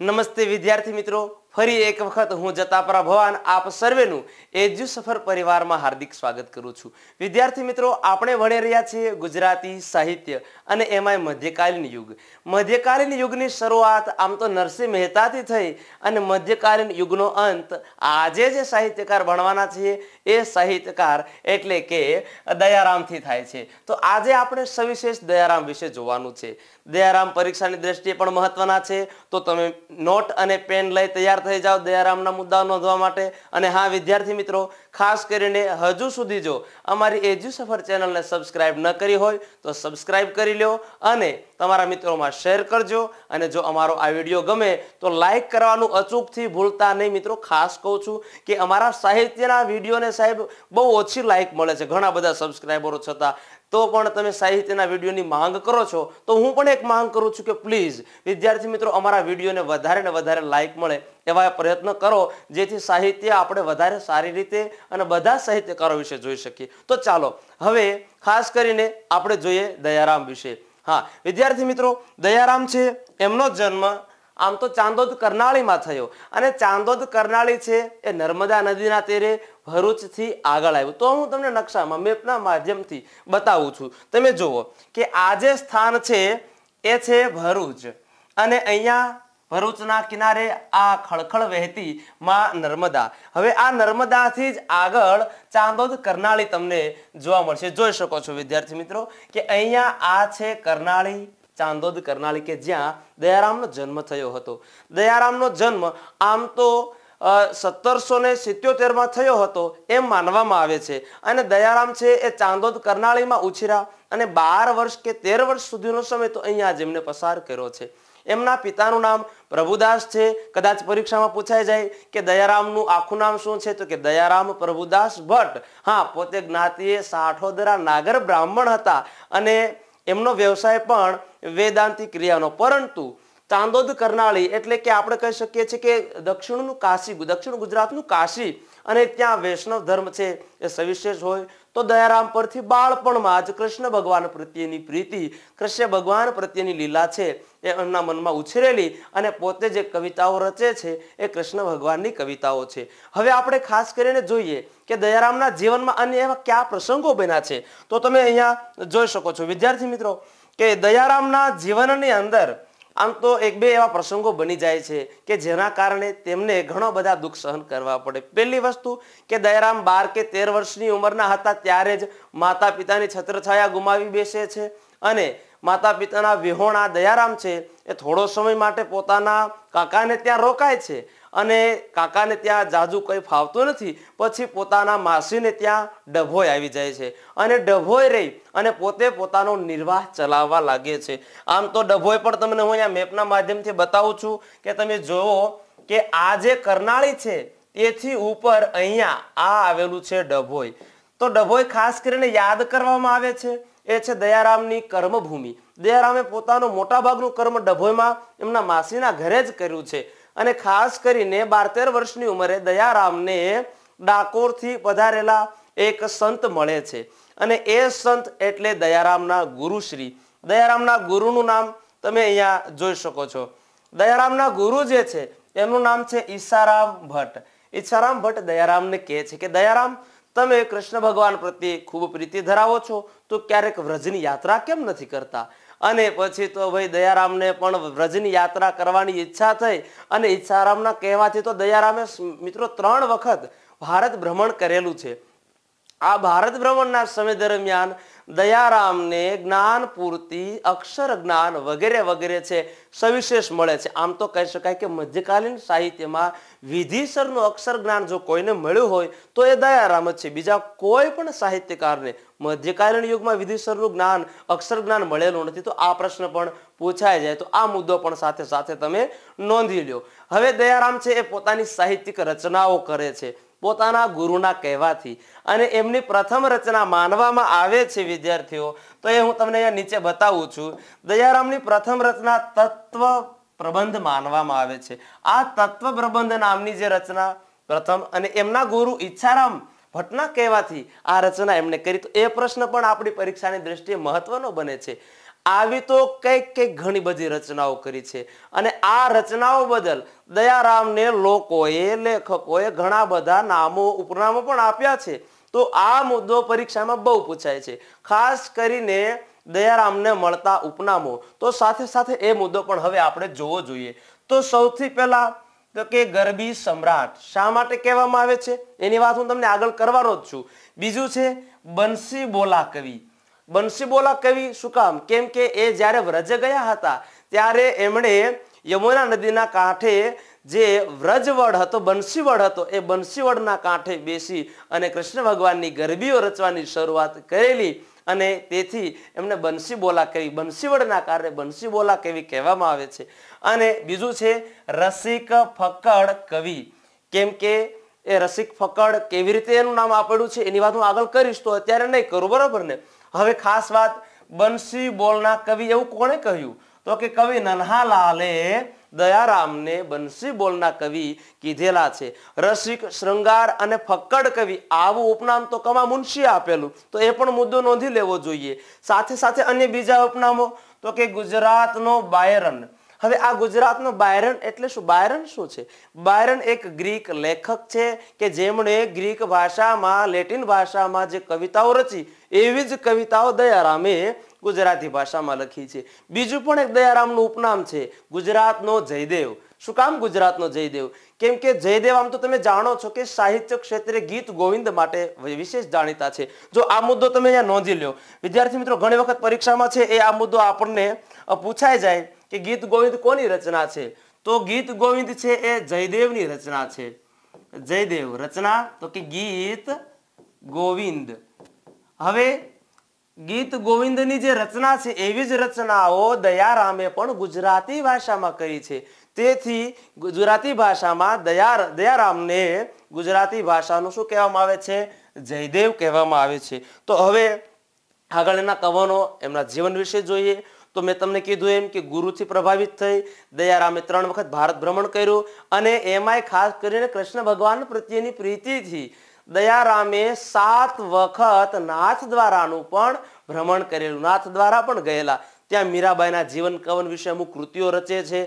નમસ્તે વિદ્યાર્થી મિત્રો. ફરી એક વખત હું જતાપરા ભવાન આપ સર્વેનું એજ્યુ સફર પરિવારમાં હાર્દિક સ્વાગત કરું છું. વિદ્યાર્થી મિત્રો, આપણે ભણી રહ્યા છીએ ગુજરાતી સાહિત્ય અને એમાંય મધ્યકાલીન યુગ. મધ્યકાલીન યુગની શરૂઆત આમ તો નરસિંહ મહેતાથી થઈ અને મધ્યકાલીન યુગનો અંત આજે જે સાહિત્યકાર ભણવાના છીએ એ સાહિત્યકાર એટલે કે દયારામથી થાય છે. તો આજે આપણે સવિશેષ દયારામ વિશે જોવાનું છે. દયારામ પરીક્ષાની દ્રષ્ટિએ પણ મહત્વના છે. તો તમે નોટ અને પેન લઈ તૈયાર થઈ જાઓ દયારામના મુદ્દા નોંધવા માટે. અને હા, વિદ્યાર્થી મિત્રો, ખાસ કરીને હજુ સુધી જો અમારી એજ્યુ સફર ચેનલને સબસ્ક્રાઇબ ન કરી હોય, તો સબસ્ક્રાઇબ કરી લો અને તમારા મિત્રોમાં શેર કરજો. અને જો અમારો આ વીડિયો ગમે, તો લાઇક કરવાનું અચૂકથી ભૂલતા નહીં. મિત્રો, ખાસ કહું છું કે અમારા સાહિત્યના વિડીયોને સાહેબ બહુ ઓછી લાઇક મળે છે. ઘણા બધા સબસ્ક્રાઈબરો છતાં તો પણ તમે સાહિત્યના વિડીયોની માંગ કરો છો, તો હું પણ એક માંગ કરું છું કે પ્લીઝ વિદ્યાર્થી મિત્રો, અમારા વિડીયોને વધારે ને વધારે લાઇક મળે એવા પ્રયત્ન કરો, જેથી સાહિત્ય આપણે વધારે સારી રીતે અને બધા સાહિત્યકારો વિશે જોઈ શકીએ. તો ચાલો, હવે ખાસ કરીને આપણે જોઈએ દયારામ વિશે. હા, વિદ્યાર્થી મિત્રો, દયારામ છે એમનો જન્મ આમ તો ચાંદોદ કરનાળીમાં થયો. અને ચાંદોદ કરનાળી છે એ નર્મદા નદીના તીરે ભરૂચથી આગળ આવ્યું. તો હું તમને નકશામાં, મેપના માધ્યમથી બતાવું છું. તમે જુઓ કે આ જે સ્થાન છે, એ છે ભરૂચ. અને અહીંયા ભરૂચના કિનારે આ ખળખળ વહેતી માં નર્મદા. હવે આ નર્મદાથી જ આગળ ચાંદોદ કરનાળી તમને જોવા મળશે. જોઈ શકો છો વિદ્યાર્થી મિત્રો કે અહીંયા આ છે કરનાળી ચાંદોદ કરનાળી કે જ્યાં દયારામનો જન્મ થયો હતો. દયારામનો જન્મ આમ તો સત્તરસો ને સિત્યોતેરમાં થયો હતો એમ માનવામાં આવે છે. અને દયારામ છે એ ચાંદોદ કરનાળીમાં ઉછીરા અને બાર વર્ષ કે તેર વર્ષ સુધીનો સમય તો અહીંયા જ એમને પસાર કર્યો છે. એમના પિતાનું નામ પ્રભુદાસ છે. કદાચ પરીક્ષામાં પૂછાઈ જાય કે દયારામનું આખું નામ શું છે? તો કે દયારામ પ્રભુદાસ ભટ્ટ. હા, પોતે જ્ઞાતિએ સાઠોદરા નાગર બ્રાહ્મણ હતા અને એમનો વ્યવસાય પણ વેદાંતિક ક્રિયાનો. પરંતુ ચાંદોદ કરનાળી એટલે કે આપણે કહી શકીએ છીએ કે દક્ષિણનું કાશી, દક્ષિણ ગુજરાતનું કાશી. અને ત્યાં વૈષ્ણવ ધર્મ છે, એ સવિશેષ હોય. તો દયારામ પરથી બાળપણમાં જ કૃષ્ણ ભગવાન પ્રત્યેની પ્રીતિ કૃષ્ણ ભગવાન પ્રત્યેની લીલા છે, એ એમના મનમાં ઉછરેલી અને પોતે જે કવિતાઓ રચે છે, એ કૃષ્ણ ભગવાનની કવિતાઓ છે. હવે આપણે ખાસ કરીને જોઈએ કે દયારામના જીવનમાં અન્ય એવા કયા પ્રસંગો બન્યા છે? તો તમે અહીંયા જોઈ શકો છો. વિદ્યાર્થી મિત્રો, કે દયારામના જીવનની અંદર આમ તો એક બે એવા પ્રસંગો બની જાય છે કે જેના કારણે તેમને ઘણા બધા દુઃખ સહન કરવા પડે. પહેલી વસ્તુ કે દયારામ બાર કે તેર વર્ષની ઉંમરના હતા ત્યારે જ માતા પિતાની છત્રછાયા ગુમાવી બેસે છે અને માતા પિતાના વિહોણા દયારામ છે એ થોડો સમય માટે પોતાના કાકાને ત્યાં રોકાય છે. અને કાકાને ત્યાં જાજુ કંઈ ફાવતું નથી, પછી પોતાના માસીને ત્યાં ડભોઈ આવી જાય છે. અને ડભોઈ રહી અને પોતે પોતાનો નિર્વાહ ચલાવવા લાગે છે. આમ તો ડભોઈ પણ તમને હું અહીંયા મેપના માધ્યમથી બતાવું છું કે તમે જુઓ કે આ જે કરનાળી છે તેથી ઉપર અહીંયા આ આવેલું છે ડભોઈ. તો ડભોઈ ખાસ કરીને યાદ કરવામાં આવે છે, એ છે દયારામની કર્મભૂમિ. દયારામે પોતાનું મોટાભાગનું કર્મ ડભોયમાં એમના માસીના ઘરે જ કર્યું છે. અને ખાસ કરીને બાર તેર વર્ષની ઉંમરે દયારામને ડાકોરથી પધારેલા એક સંત મળે છે. અને એ સંત એટલે દયારામના ગુરુશ્રી. દયારામના ગુરુનું નામ તમે અહીંયા જોઈ શકો છો. દયારામના ગુરુ જે છે એમનું નામ છે ઈશારામ ભટ્ટ. ઈશારામ ભટ્ટ દયારામને કહે છે કે, દયારામ, તમે કૃષ્ણ ભગવાન પ્રત્યે ખૂબ પ્રીતિ ધરાવો છો. તો ક્યારેક વ્રજની યાત્રા કેમ નથી કરતા? અને પછી તો ભાઈ દયારામને પણ વ્રજની યાત્રા કરવાની ઈચ્છા થઈ અને ઈચ્છારામના કહેવાથી તો દયારામે મિત્રો ત્રણ વખત ભારત ભ્રમણ કરેલું છે. આ ભારત ભ્રમણના સમય દરમિયાન દયારામને જ્ઞાન પૂર્તિ અક્ષર જ્ઞાન વગેરે વગેરે છે, સવિશેષ મળે છે. આમ તો કહી શકાય કે મધ્યકાલીન સાહિત્યમાં વિધિસરનું અક્ષર જ્ઞાન જો કોઈને મળ્યું હોય, તો એ દયારામ જ છે. બીજા કોઈ પણ સાહિત્યકારને મધ્યકાલીન યુગમાં વિધિસરનું જ્ઞાન, અક્ષર જ્ઞાન મળેલું નથી, તો આ પ્રશ્ન પણ પૂછાઈ જાય. તો આ મુદ્દો પણ સાથે સાથે તમે નોંધી લ્યો. હવે દયારામ છે એ પોતાની સાહિત્યિક રચનાઓ કરે છે. પોતાના ગુરુના કહેવાથી અને એમની પ્રથમ રચના માનવામાં આવે છે, વિદ્યાર્થીઓ. તો એ હું તમને અહીંયા નીચે બતાવું છું. દયારામની પ્રથમ રચના તત્વ પ્રબંધ માનવામાં આવે છે. આ તત્વ પ્રબંધ નામની જે રચના પ્રથમ અને એમના ગુરુ ઈચ્છારામ ભટ્ટના કહેવાથી આ રચના એમને કરી. તો એ પ્રશ્ન પણ આપણી પરીક્ષાની દ્રષ્ટિએ મહત્વનો બને છે. આવી તો કંઈક કંઈક ઘણી બધી રચનાઓ કરી છે. અને આ રચનાઓ બદલ દયારામને લોકોએ, લેખકોએ ઘણા બધા નામો, ઉપનામો પણ આપ્યા છે. તો આ મુદ્દો પરીક્ષામાં બહુ પૂછાય છે. ખાસ કરીને દયારામને મળતા ઉપનામો. તો સાથે સાથે એ મુદ્દો પણ હવે આપણે જોવો જોઈએ. તો સૌથી પહેલા તો કે ગરબી સમ્રાટ શા માટે કહેવામાં આવે છે? એની વાત હું તમને આગળ કરવાનો જ છું. બીજું છે બંસી બોલા કવિ બંસી બોલા કવિ શું કામ? કેમ કે એ જ્યારે વ્રજ ગયા હતા, ત્યારે એમણે યમુના નદીના કાંઠે જે વ્રજવડ હતો બંસીવડ હતો, એ બંસીવડના કાંઠે બેસી અને કૃષ્ણ ભગવાનની ગરબીઓ રચવાની શરૂઆત કરેલી અને તેથી એમને બંસી બોલા કવિ બંસીવડના કારણે બંસી બોલા કવિ કહેવામાં આવે છે. અને બીજું છે, રસિક ફકડ કવિ. કેમ કે એ રસિક ફકડ કેવી રીતે એનું નામ આપેલું છે, એની વાત હું આગળ કરીશ, તો અત્યારે નહીં કરું, બરાબર ને? હવે ખાસ વાત બંસી બોલના કવિ એવું કોણે કહ્યું? તો કે કવિ નન્હાલાલે દયારામને બંસી બોલના કવિ કીધેલા છે. રસિક, શૃંગાર અને ફક્કડ કવિ આવું ઉપનામ તો કમા મુનશીએ આપેલું. તો એ પણ મુદ્દો નોંધી લેવો જોઈએ. સાથે સાથે અન્ય બીજા ઉપનામો, તો કે ગુજરાતનો બાયરન. હવે આ ગુજરાતનો બાયરન એટલે શું? બાયરન શું છે? બાયરન એક ગ્રીક લેખક છે કે જેમણે ગ્રીક ભાષામાં, લેટિન ભાષામાં જે કવિતાઓ રચી, એવી જ કવિતાઓ દયારામે ગુજરાતી ભાષામાં લખી છે. બીજું પણ એક દયારામનું ઉપનામ છે, ગુજરાતનો જયદેવ. શું કામ ગુજરાતનો જયદેવ? કેમ કે જયદેવ આમ તો તમે જાણો છો કે સાહિત્ય ક્ષેત્રે ગીત ગોવિંદ માટે વિશેષ જાણીતા છે. જો આ મુદ્દો તમે અહીંયા નોંધી લો વિદ્યાર્થી મિત્રો, ઘણી વખત પરીક્ષામાં છે, એ આ મુદ્દો આપણને પૂછાઈ જાય. કે ગીત ગોવિંદ કોની રચના છે? તો ગીત ગોવિંદ છે એ જયદેવની રચના છે. જયદેવ રચના, તો કે ગીત ગોવિંદ. હવે ગીત ગોવિંદની જે રચના છે, એવી જ રચનાઓ દયારામે પણ ગુજરાતી ભાષામાં કરી છે. તેથી ગુજરાતી ભાષામાં દયા દયારામને ગુજરાતી ભાષાનું શું કહેવામાં આવે છે? જયદેવ કહેવામાં આવે છે. તો હવે આગળ એના કવનો એમના જીવન વિશે જોઈએ. તો મેં તમને કીધું એમ કે ગુરુથી પ્રભાવિત થઈ. દયારામે ત્રણ વખત ભારત ભ્રમણ કર્યું અને એમાંય ખાસ કરીને કૃષ્ણ ભગવાન પ્રત્યેની પ્રીતિથી દયારામે સાત વખત નાથ દ્વારાનું પણ ભ્રમણ કરેલું. નાથ દ્વારા પણ ગયેલા. ત્યાં મીરાબાઈના જીવન કવન વિશે અમુક કૃતિઓ રચે છે.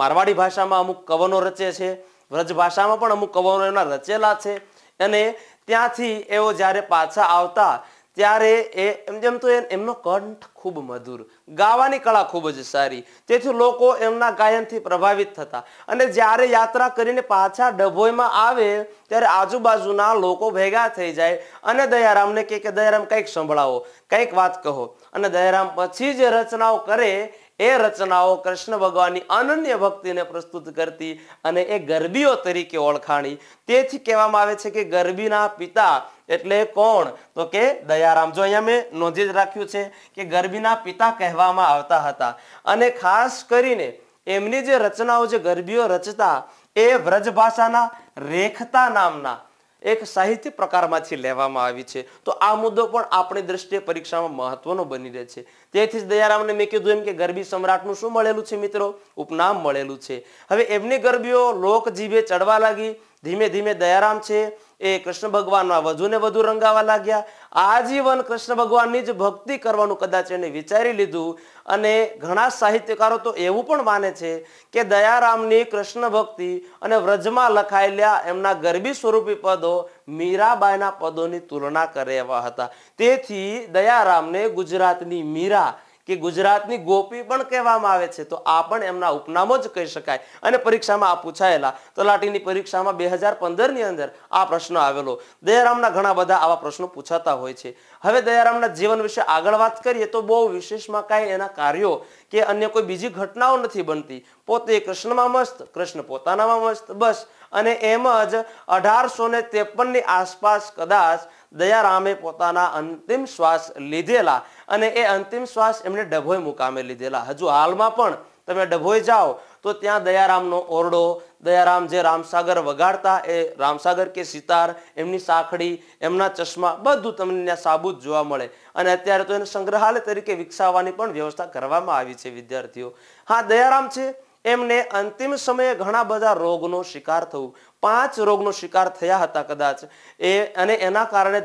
મારવાડી ભાષામાં અમુક કવનો રચે છે. વ્રજ ભાષામાં પણ અમુક કવનો એમના રચેલા છે. અને ત્યાંથી એઓ જ્યારે પાછા આવતા ત્યારે એ એમ જેમ તો એમનો કંઠ ખૂબ મધુર. ગાવાની કળા ખૂબ જ સારી. તેથી લોકો એમના ગાયનથી પ્રભાવિત થતા. અને જ્યારે યાત્રા કરીને પાછા ડભોઈમાં આવે, ત્યારે આજુબાજુના લોકો ભેગા થઈ જાય. અને દયારામને કે, દયારામ, કંઈક સંભળાવો, કંઈક વાત કહો. અને દયારામ પછી જે રચનાઓ કરે એ રચનાઓ કૃષ્ણ ભગવાનની અનન્ય ભક્તિને પ્રસ્તુત કરતી અને એ ગરબીઓ તરીકે ઓળખાણી. તેથી કહેવામાં આવે છે કે ગરબીના પિતા એટલે કોણ? તો કે દયારામ. જો અહીંયા મેં નોંધી જ રાખ્યું છે કે ગરબીના પિતા કહેવામાં આવતા હતા. અને ખાસ કરીને એમની જે રચનાઓ, જે ગરબીઓ રચતા, એ વ્રજ ભાષાના રેખતા નામના એક સાહિત્ય પ્રકારમાંથી લેવામાં આવી છે. તો આ મુદ્દો પણ આપણી દ્રષ્ટિએ પરીક્ષામાં મહત્વનો બની રહે છે. તેથી જ દયારામને મેં કીધું એમ કે ગરબી સમ્રાટનું શું મળેલું છે મિત્રો? ઉપનામ મળેલું છે. હવે એમની ગરબીઓ લોક જીભે ચડવા લાગી. ધીમે ધીમે દયારામ છે. એ કૃષ્ણ ભગવાનમાં વધુ ને વધુ રંગાવા લાગ્યા. આજીવન કૃષ્ણ ભગવાનની જ ભક્તિ કરવાનું કદાચ એને વિચારી લીધું. અને ઘણા સાહિત્યકારો તો એવું પણ માને છે કે દયારામની કૃષ્ણ ભક્તિ અને વ્રજમાં લખાયેલા એમના ગરબી સ્વરૂપી પદો મીરાબાઈના પદોની તુલના કરે એવા હતા. તેથી દયારામને ગુજરાતની મીરા કે ગુજરાતની ગોપી પણ કહેવામાં આવે છે. તો આ પણ એમના ઉપનામો જ કહી શકાય. અને પરીક્ષામાં આ પૂછાયેલા તલાટીની પરીક્ષામાં બે હજાર પંદરની અંદર આ પ્રશ્ન આવેલો. દયારામના ઘણા બધા આવા પ્રશ્નો પૂછાતા હોય છે. હવે દયારામના જીવન વિશે આગળ વાત કરીએ તો બહુ વિશેષમાં કાંઈ એના કાર્યો કે અન્ય કોઈ બીજી ઘટનાઓ નથી બનતી. પોતે કૃષ્ણમાં મસ્ત, કૃષ્ણ પોતાનામાં મસ્ત, બસ. અને એમ જ અઢારસો ને ત્રેપનની આસપાસ કદાચ દયારામે પોતાના અંતિમ શ્વાસ લીધેલા અને એ અંતિમ શ્વાસ એમણે ડભોઈ મુકામે લીધેલા. હજુ હાલમાં પણ તમે ડભોઈ જાઓ તો ત્યાં દયારામનો ઓરડો, દયારામ જે રામસાગર વગાડતા એ રામસાગર કે સિતાર, એમની સાખડી, એમના ચશ્મા બધું તમને ત્યાં સાબુત જોવા મળે. અને અત્યારે તો એને સંગ્રહાલય તરીકે વિકસાવવાની પણ વ્યવસ્થા કરવામાં આવી છે વિદ્યાર્થીઓ. હા, દયારામ છે. એમને અંતિમ સમયે ઘણા બધા રોગનો શિકાર થવું. પાંચ રોગનો શિકાર થયા હતા કદાચ. એ અને એના કારણે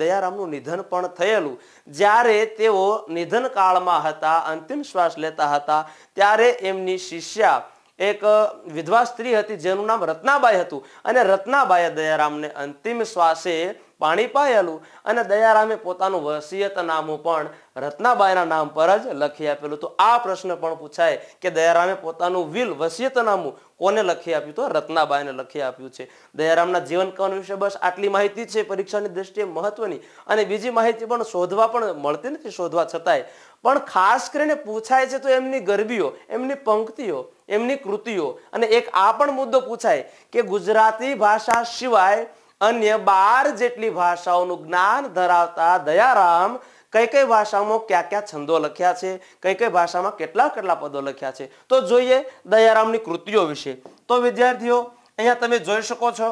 દયારામનું નિધન પણ થયેલું. જ્યારે તેઓ નિધન કાળમાં હતા, અંતિમ શ્વાસ લેતા હતા, ત્યારે એમની શિષ્યા એક વિધવા સ્ત્રી હતી જેનું નામ રત્નાબાઈ હતું. અને રત્નાબાઈએ દયારામને અંતિમ શ્વાસે પાણી પાયેલું અને દયારામે પોતાનું વસિયતનામું પણ રત્નાબાઈના નામ પર જ લખી આપેલું. તો આ પ્રશ્ન પણ પૂછાય કે દયારામે પોતાનું વિલ વસિયતનામું કોને લખી આપ્યું? તો રત્નાબાઈને લખી આપ્યું છે. દયારામના જીવન કવન વિશે બસ આટલી માહિતી છે. પરીક્ષાની દ્રષ્ટિએ મહત્વની અને બીજી માહિતી પણ શોધવા પણ મળતી નથી, શોધવા છતાંય. પણ ખાસ કરીને પૂછાય છે તો એમની ગરબીઓ, એમની પંક્તિઓ, એમની કૃતિઓ. અને એક આ પણ મુદ્દો પૂછાય કે ગુજરાતી ભાષા સિવાય અન્ય બાર જેટલી ભાષાઓનું જ્ઞાન ધરાવતા દયારામ કઈ કઈ ભાષામાં કયા કયા છંદો લખ્યા છે? કઈ કઈ ભાષામાં કેટલા કેટલા પદો લખ્યા છે? તો જોઈએ દયારામની કૃતિઓ વિશે. તો વિદ્યાર્થીઓ, અહીંયા તમે જોઈ શકો છો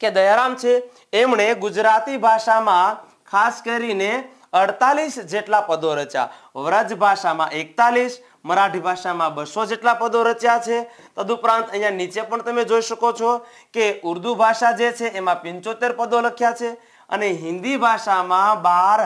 કે દયારામ છે, એમણે ગુજરાતી ભાષામાં ખાસ કરીને અડતાલીસ જેટલા પદો રચ્યા. વ્રજ ભાષામાં એકતાલીસ મરાઠી ભાષામાં બસો જેટલા પદો રચ્યા છે. તદુપરાંત અહીંયા નીચે પણ તમે જોઈ શકો છો કે ઉર્દુ ભાષા જે છે એમાં પંચોતેર પદો લખ્યા છે અને હિન્દી ભાષામાં બાર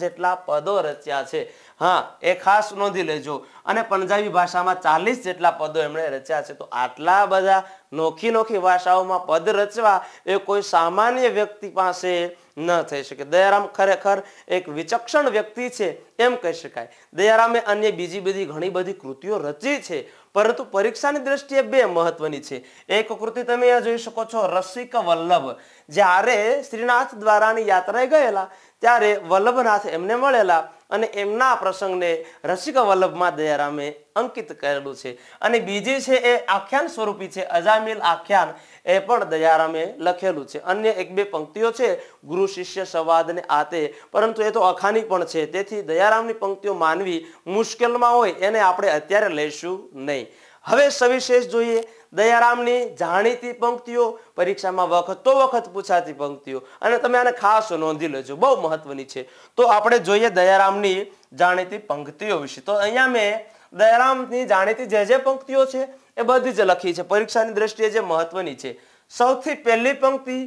જેટલા પદો રચ્યા છે. હા, એ ખાસ નોંધી લેજો. અને પંજાબી ભાષામાં ચાલીસ જેટલા પદો એમણે રચ્યા છે. તો આટલા બધા નોખી નોખી ભાષાઓમાં પદ રચવા એ કોઈ સામાન્ય વ્યક્તિ પાસે ન થઈ શકે. દયારામ ખરેખર એક વિચક્ષણ વ્યક્તિ છે એમ કહી શકાય. દયારામે અન્ય બીજી બધી ઘણી બધી કૃતિઓ રચી છે, પરંતુ પરીક્ષાની દ્રષ્ટિએ બે મહત્વની છે. એક કૃતિ તમે અહીંયા જોઈ શકો છો, રસિક વલ્લભ. જ્યારે શ્રીનાથ દ્વારાની યાત્રાએ ગયેલા, ત્યારે વલ્લભનાથ એમને મળેલા. અને એમના પ્રસંગને રસિક વલ્લભમાં દયારામે અંકિત કરેલું છે. અને બીજી છે એ આખ્યાન સ્વરૂપી છે, અજામિલ આખ્યાન, એ પણ દયારામે લખેલું છે. અન્ય એક બે પંક્તિઓ છે, ગુરુ શિષ્ય સંવાદને આતે, પરંતુ એ તો અખાની પણ છે. તેથી દયારામની પંક્તિઓ માનવી મુશ્કેલમાં હોય, એને આપણે અત્યારે લઈશું નહીં. હવે સવિશેષ જોઈએ. દયારામની જાણીતી પંક્તિઓ, પરીક્ષામાં વખત તો વખત પૂછાતી પંક્તિઓ. અને તમે આને ખાસ નોંધી લેજો, બહુ મહત્વની છે. તો આપણે જોઈએ દયારામની જાણીતી પંક્તિઓ વિશે. તો અહીંયા મેં દયારામની જાણીતી જે જે પંક્તિઓ છે, એ બધી જ લખી છે. પરીક્ષાની દ્રષ્ટિએ જે મહત્વની છે. સૌથી પહેલી પંક્તિ,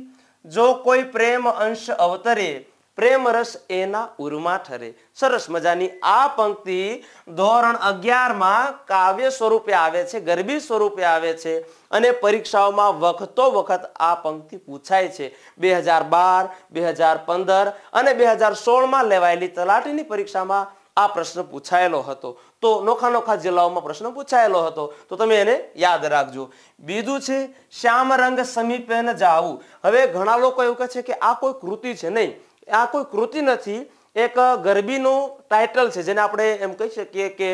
જો કોઈ પ્રેમ અંશ અવતરે પ્રેમ રસ એના ઉરમાં ઠરે. સરસ મજાની આ પંક્તિ ધોરણ અગિયારમાં કાવ્ય સ્વરૂપે આવે છે, ગરબી સ્વરૂપે આવે છે અને પરીક્ષાઓમાં વખતો વખત આ પંક્તિ પૂછાય છે. બે હજાર બાર, બે હજાર પંદર અને બે હજાર સોળમાં લેવાયેલી તલાટીની પરીક્ષામાં આ પ્રશ્ન પૂછાયેલો હતો. તો નોખા નોખા જિલ્લાઓમાં પ્રશ્ન પૂછાયેલો હતો. તો તમે એને યાદ રાખજો. બીજું છે, શ્યામ રંગ સમીપે ન જાવું. હવે ઘણા લોકો એવું કહે છે કે આ કોઈ કૃતિ છે નહીં. આ કોઈ કૃતિ નથી, એક ગરબીનું ટાઇટલ છે, જેને આપણે એમ કહી શકીએ કે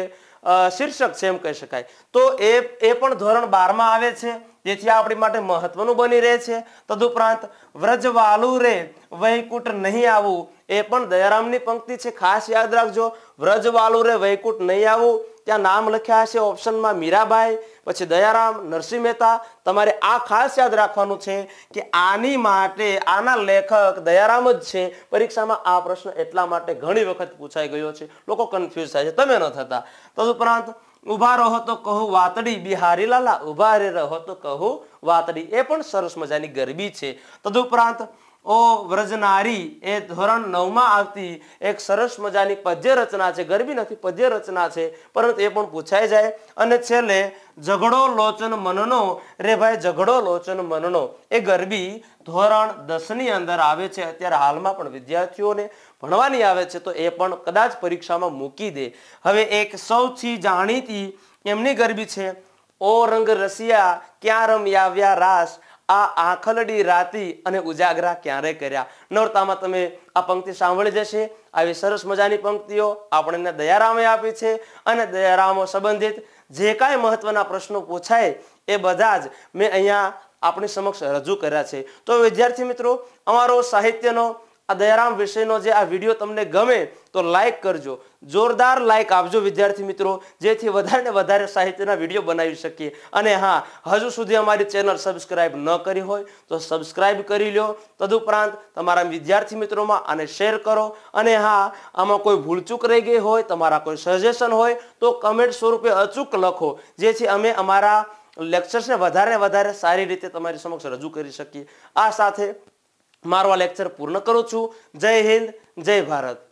શીર્ષક છે એમ કહી શકાય. તો એ એ પણ ધોરણ બારમાં આવે છે, જેથી આપણી માટે મહત્વનું બની રહે છે. તદુપરાંત વ્રજવાલુ રે વૈકુટ નહીં આવું એ પણ દયારામની પંક્તિ છે. ખાસ યાદ રાખજો વ્રજ વાલુ વૈકુટ નહીં આવું. ત્યાં નામ લખ્યા છે ઓપ્શનમાં મીરાબાઈ, પછી દયારામ, નરસિંહ મહેતા. તમારે આ ખાસ યાદ રાખવાનું છે કે આની માટે આના લેખક દયારામ જ છે. પરીક્ષામાં આ પ્રશ્ન એટલા માટે ઘણી વખત પૂછાઈ ગયો છે. લોકો કન્ફ્યુઝ થાય છે. તમે ન થતા. તદુપરાંત ઊભા રહો તો કહું વાતડી બિહારી લાલા. ઊભા રહો તો કહું વાતડી. એ પણ સરસ મજાની ગરબી છે. તદુપરાંત ઓ વ્રજનારી એ ધોરણ નવમાં આવતી એક સરસ મજાની પદ્ય રચના છે. ગરબી નથી, પદ્ય રચના છે. પરંતુ એ પણ પૂછાઈ જાય. અને છેલ્લે, ઝઘડો લોચન મનનો. રે ભાઈ, ઝઘડો લોચન મનનો. એ ગરબી ધોરણ દસની અંદર આવે છે. અત્યારે હાલમાં પણ વિદ્યાર્થીઓને ભણવાની આવે છે. તો એ પણ કદાચ પરીક્ષામાં મૂકી દે. હવે એક સૌથી જાણીતી એમની ગરબી છે. ઓ રંગ રસિયા, ક્યાં રમ્યા વ્યા રાસ? આ આંખલડી રાતી અને ઉજાગરા ક્યારે કર્યા? નોરતામાં તમે આ પંક્તિ સાંભળી જશે. આવી સરસ મજાની પંક્તિઓ આપણને દયારામે આપી છે અને દયારામો સંબંધિત જે કાંઈ મહત્વના પ્રશ્નો પૂછાય એ બધા જ મેં અહીંયા આપણી સમક્ષ રજૂ કર્યા છે. તો વિદ્યાર્થી મિત્રો, અમારો સાહિત્યનો, આ દયારામ વિષયનો જે આ વીડિયો તમને ગમે તો લાઈક કરજો. જોરદાર લાઈક આપજો વિદ્યાર્થી મિત્રો, જેથી વધારે વધારે સાહિત્યના વીડિયો બનાવી શકીએ. અને હા, હજુ સુધી અમારી ચેનલ સબસ્ક્રાઇબ ન કરી હોય, તો સબસ્ક્રાઇબ કરી લો તદુપરાંત તમારા વિદ્યાર્થી મિત્રોમાં આને શેર કરો. અને હા, આમાં કોઈ ભૂલચૂક રહી ગઈ હોય, તમારા કોઈ સજેશન હોય, તો કમેન્ટ સ્વરૂપે અચૂક લખો, જેથી અમે અમારા લેક્ચર્સને વધારે વધારે સારી રીતે તમારી સમક્ષ રજૂ કરી શકીએ. આ સાથે મારો આ લેક્ચર પૂર્ણ કરું છું. જય હિન્દ, જય ભારત.